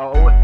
OMG.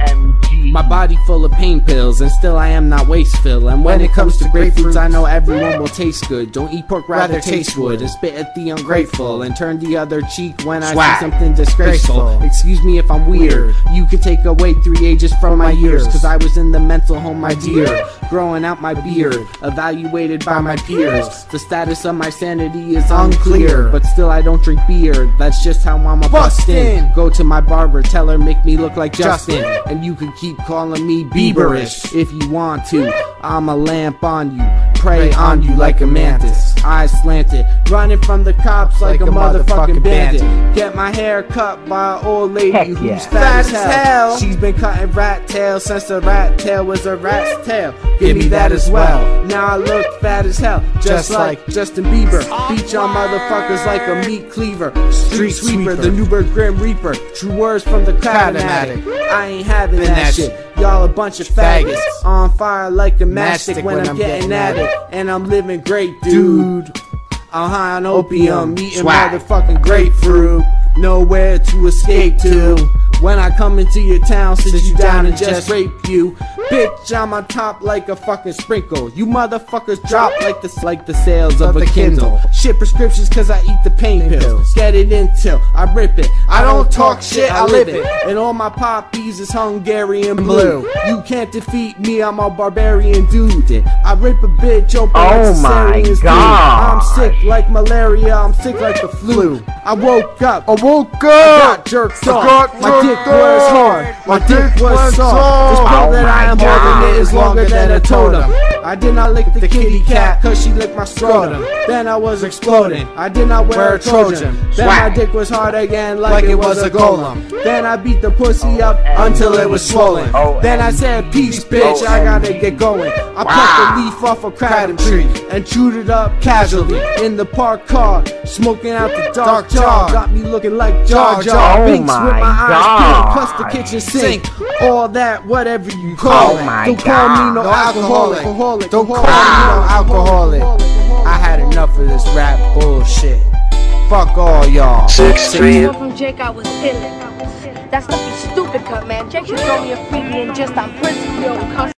My body full of pain pills, and still I am not wasteful. And when it comes to grapefruits, I know everyone will taste good. Don't eat pork, rather taste wood, and spit at the ungrateful, and turn the other cheek when I see something disgraceful. Graceful. Excuse me if I'm weird. You could take away three ages from my years, years. cause I was in the mental home, my dear. Growing out my beard, evaluated by my peers. The status of my sanity is unclear, but still I don't drink beer. That's just how I'm a. Bustin'. Go to my barber, tell her make me look like Justin, and you can keep calling me Bieberish if you want to. I'm a lamp on you, prey on you like a mantis. Eyes slanted, running from the cops like, a, motherfucking bandit. Get my hair cut by an old lady Heck who's yeah. fat as hell. She's been cutting rat tail since the rat tail was a rat's tail. Give me that as well. Now I look fat as hell, just, like, Justin Bieber. Beat y'all motherfuckers like a meat cleaver. Street sweeper, the Newberg Grim Reaper. True words from the Crowdomatic. Crowdomatic. I ain't having that, shit. Y'all a bunch of faggots. On fire like a matchstick Matchstick when, I'm getting at it. And I'm living great, dude. I'm high on opium, Opium. eating motherfucking grapefruit. Nowhere to escape to. When I come into your town, sit you down and just rape you. Bitch, I'm on top like a fucking sprinkle. You motherfuckers drop like the like the sales of, Of a Kindle. Kindle. Shit prescriptions cause I eat the pain Pain pills. pills. Get it until I rip it. I, I don't don't talk talk shit, I live it. it. And all my poppies is Hungarian blue. Blue. You can't defeat me, I'm a barbarian dude. I rip a bitch open Oh like my do. I'm sick like malaria, I'm sick like the flu. I woke up, I woke up. got jerked I off. got jerked dick was hard. My, dick, was soft. This that I am holding it is longer than a totem. I did not lick the, The kitty cat cause she licked my scrotum. Then I was exploding. I did not wear, Wear a Trojan. Trojan. Then my dick was hard again like, Like it was a golem. Then I beat the pussy up until it was swollen. Then I said, peace bitch, I gotta get going. I plucked the leaf off a kratom tree and chewed it up casually in the park car, smoking out the dark jar. Got me looking like Jar Jar. Oh Binks with my my eyes peeled, plus the kitchen sink. All that, whatever you call Oh it. Don't call me no No alcoholic. Alcoholic. Don't Don't call call me no alcoholic. alcoholic. I had enough of this rap bullshit. Fuck all y'all. Six three. Coming from Jake, I was feeling. That stuff is stupid, cut man. Jake should throw me a freebie and just on principle.